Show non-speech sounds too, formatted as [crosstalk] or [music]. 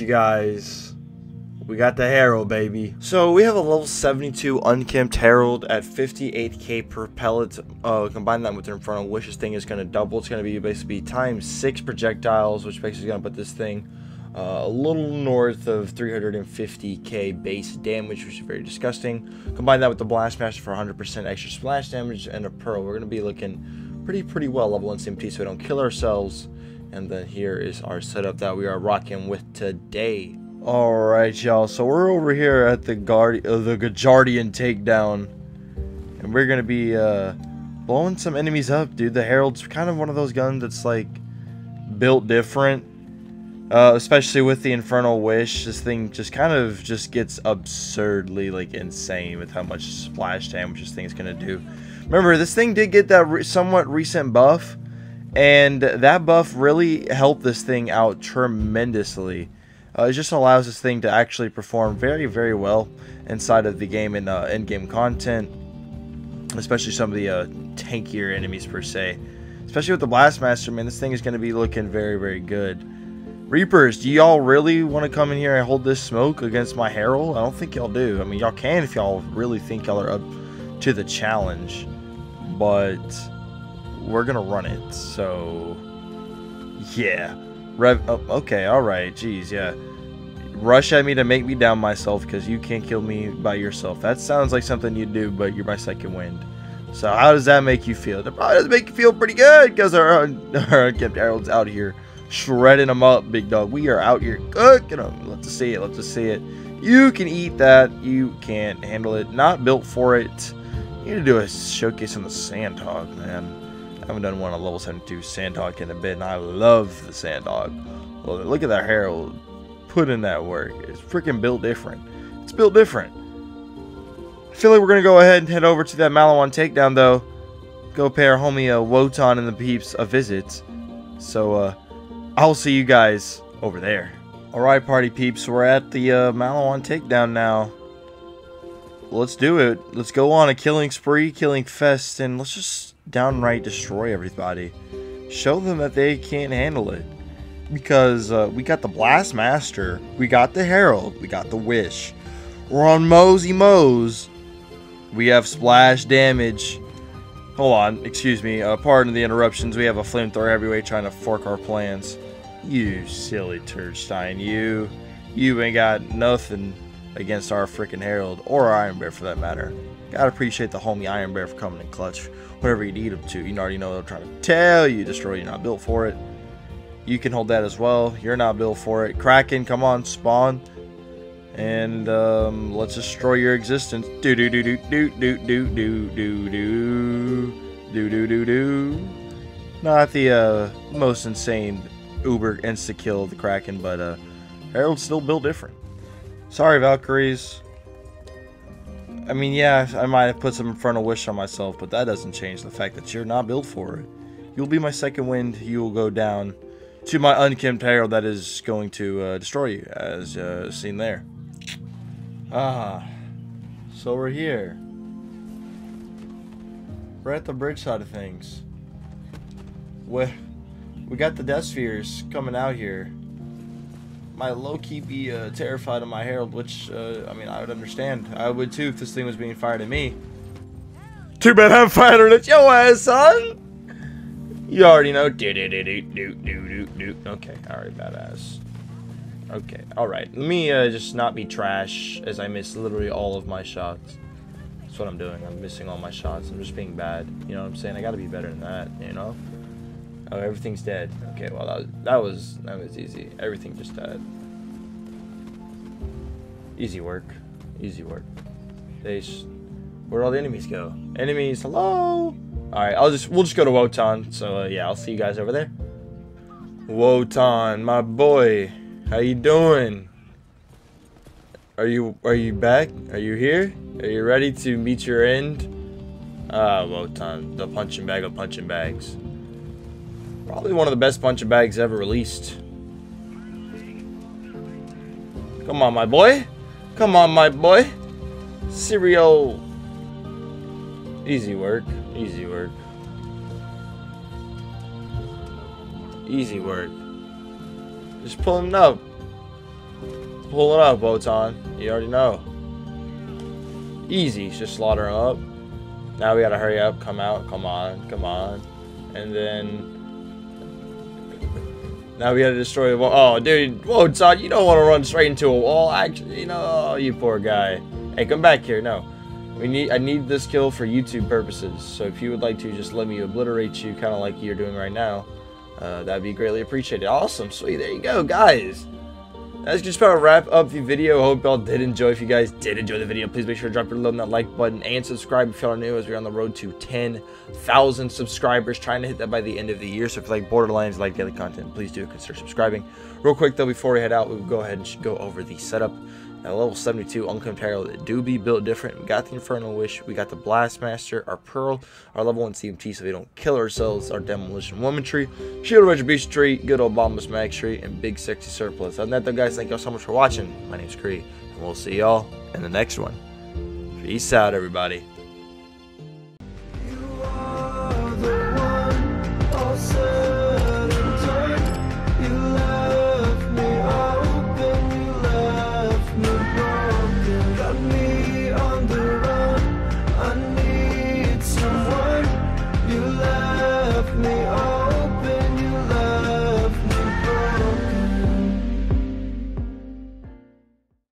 you guys. We got the Harold, baby. So we have a level 72 unkempt Harold at 58k per pellet. Uh, combine that with the Infernal Wish, this thing is going to double. It's going to be basically times 6 projectiles, which basically going to put this thing uh, a little north of 350k base damage, which is very disgusting. Combine that with the Blast Master for 100% extra splash damage and a Pearl. We're going to be looking pretty, pretty well level in CMT so we don't kill ourselves. And then here is our setup that we are rocking with today. Alright, y'all. So we're over here at the guard uh, the Guardian takedown. And we're to be uh, blowing some enemies up, dude. The Harold's kind of one of those guns that's like built different uh, especially with the Infernal Wish, this thing just kind of just gets absurdly like insane with how much splash damage this thing is going to do. Remember, this thing did get that re somewhat recent buff, and that buff really helped this thing out tremendously. Uh, it just allows this thing to actually perform very, very well inside of the game and uh, in-game content, especially some of the uh, tankier enemies per se. Especially with the Blastmaster, man, this thing is going to be looking very, very good. Reapers, do y'all really want to come in here and hold this smoke against my Harold? I don't think y'all do. I mean, y'all can if y'all really think y'all are up to the challenge. But we're to run it. So, yeah. Rev oh, okay, alright. Jeez, yeah. Rush at me to make me down myself because you can't kill me by yourself. That sounds like something you'd do, but you're my second wind. So how does that make you feel? That probably does make you feel pretty good because our, [laughs] our Harold's out here shredding them up, big dog. We are out here cooking them. Let's see it. Let's see it. You can eat that. You can't handle it. Not built for it. You need to do a showcase on the Sandhog, man. I haven't done one on level 72 Sand Sandhog in a bit, and I love the Sandhog. Well, look at that Harold. Put in that work. It's freaking built different. It's built different. I feel like we're going to go ahead and head over to that Maliwan takedown, though. Go pay our homie uh, Wotan and the peeps a visit. So, uh, I'll see you guys over there. Alright, party peeps, we're at the uh, Maliwan takedown now. Let's do it. Let's go on a killing spree, killing fest, and let's just downright destroy everybody. Show them that they can't handle it. Because uh, we got the Blast Master, we got the Harold, we got the Wish. We're on Mosey Moze. We have splash damage. Hold on, excuse me. Uh, pardon the interruptions. We have a flamethrower heavyweight trying to fork our plans. You silly Turdstein, you. You ain't got nothing against our freaking Harold, or Iron Bear for that matter. Gotta appreciate the homie Iron Bear for coming in clutch. Whatever you need him to. You already know I'm trying to tell you. Destroy, you're not built for it. You can hold that as well. You're not built for it. Kraken, come on, spawn. And um, let's destroy your existence. Do do do do do do do do do do do do do do. Not the uh, most insane uber insta kill of the Kraken, but uh, Harold's still built different. Sorry, Valkyries. I mean, yeah, I might have put some Infernal Wish on myself, but that doesn't change the fact that you're not built for it. You'll be my second wind. You will go down to my unkempt Harold that is going to uh, destroy you, as uh, seen there. Ah, so we're here. We're at the bridge side of things. Where we got the Death Spheres coming out here. Might low-key be uh, terrified of my Harold, which, uh, I mean, I would understand. I would too if this thing was being fired at me. Too bad I'm firing at your ass, son! You already know. Do do do do do do do. Okay, alright, badass. Okay, alright. Let me uh, just not be trash as I miss literally all of my shots. That's what I'm doing. I'm missing all my shots. I'm just being bad. You know what I'm saying? I gotta be better than that, you know? Oh, everything's dead. Okay, well that was that was that was easy. Everything just died. Easy work. Easy work. They where'd all the enemies go? Enemies, hello. All right, I'll just we'll just go to Wotan. So uh, yeah, I'll see you guys over there. Wotan, my boy, how you doing? Are you are you back? Are you here? Are you ready to meet your end? Ah, Wotan, the punching bag of punching bags. Probably one of the best punching bags ever released. Come on, my boy. Come on, my boy. Cereal. Easy work. Easy work. Easy work. Just pull him up. Pull it up, Wotan. You already know. Easy, just slaughter him up. Now we gotta hurry up, come out, come on, come on. And then... Now we gotta destroy the wall. Oh, dude, Wotan, you don't want to run straight into a wall. Actually, you know, oh, you poor guy. Hey, come back here. No. We need. I need this kill for YouTube purposes. So if you would like to, just let me obliterate you, kind of like you're doing right now. Uh, that'd be greatly appreciated. Awesome, sweet. There you go, guys. That's just about wrap up the video. Hope y'all did enjoy. If you guys did enjoy the video, please make sure to drop your love on that like button and subscribe if y'all are new as we're on the road to 10,000 subscribers. Trying to hit that by the end of the year. So if you like Borderlands, like daily content, please do consider subscribing. Real quick though, before we head out, we'll go ahead and go over the setup. At level 72, Unclaimed Harold, do be built different. We got the Infernal Wish, we got the Blastmaster, our Pearl, our level 1 CMT so we don't kill ourselves, our Demolition Woman Tree, Shield Retribution Tree, good old Bombus Mag Tree, and Big Sexy Surplus. Other than that though guys, thank y'all so much for watching. My name's Kree, and we'll see y'all in the next one. Peace out everybody.